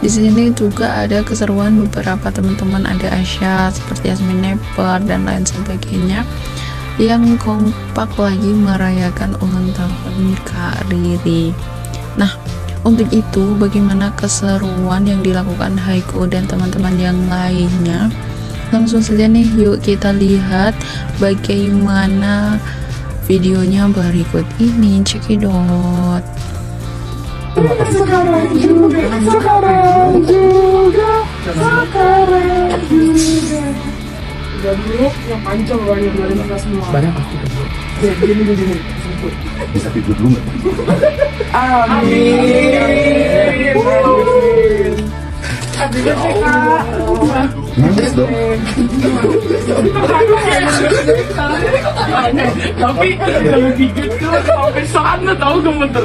di sini juga ada keseruan beberapa teman-teman. Ada Asya seperti Yasmin Neper dan lain sebagainya yang kompak lagi merayakan ulang tahun Kak Riri. Nah untuk itu bagaimana keseruan yang dilakukan Haiko dan teman-teman yang lainnya? Langsung saja nih yuk kita lihat bagaimana videonya berikut ini. Cekidot sekarang juga sekarang juga sekarang juga dan dulu yang banyak dari kita semua banyak aku ya gini gini gini bisa tidur dulu nggak? Amin. Amin birthday kak nangis dong tapi kalau dikit tuh sampai sana tahu gemeter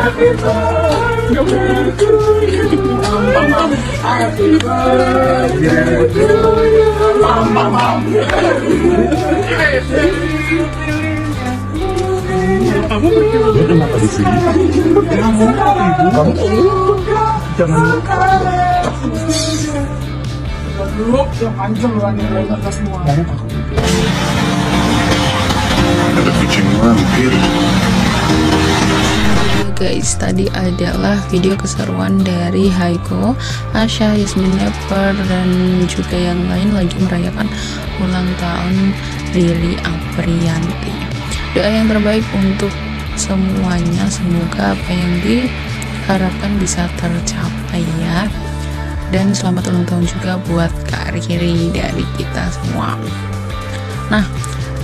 Happy birthday to you. Bum, bum, bum. Kamu berdiri. Kamu Jangan. Dulu yang pancong kan yang dari kita semua. Banyak. Aku ada kucing mampir guys tadi adalah video keseruan dari Haiko, Asya, Yasmin Neper dan juga yang lain lagi merayakan ulang tahun Riri Aprianti. Doa yang terbaik untuk semuanya semoga apa yang diharapkan bisa tercapai ya dan selamat ulang tahun juga buat Kak Riri dari kita semua. Nah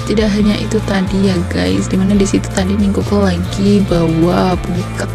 tidak hanya itu tadi ya guys. Di mana di situ tadi Ningkoko lagi bawa buket